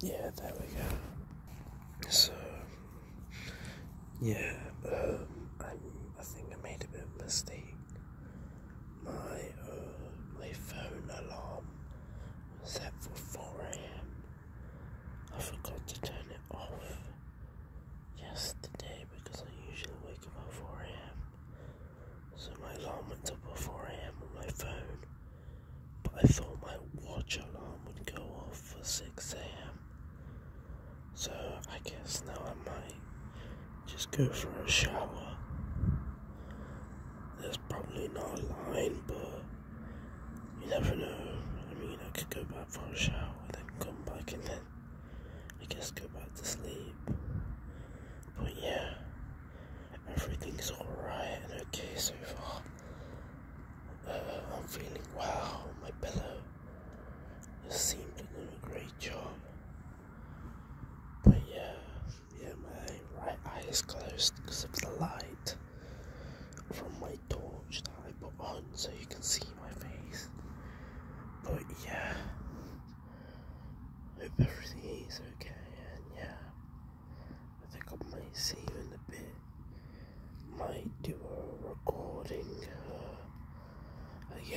Yeah, there we go. So, yeah, um, i I think I made a bit of a mistake. So I guess now I might just go for a shower. There's probably not a line, but you never know. I mean, I could go back for a shower, then come back, and then I guess go back to sleep. But yeah, everything's alright and okay so far. Uh, I'm feeling wow, my pillow has seemed to do a great job. But yeah, yeah, my right eye closed because of the light from my torch that I put on so you can see my face. But yeah, hope everything is okay, and yeah, I think I might see you in a bit. Might do a recording, uh, I